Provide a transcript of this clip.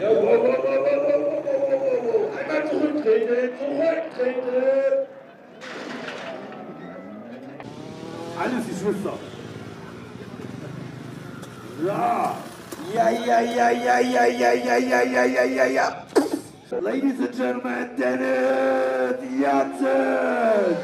Ja, wo, wo, wo, wo, wo, wo, wo, wo. Einmal zurücktreten, zurücktreten. Alles Ja. Ja, ja, ja, ja, ja, ja, ja, ja, ja, ja, ja, ja. Ladies and gentlemen, Dennis Janssen.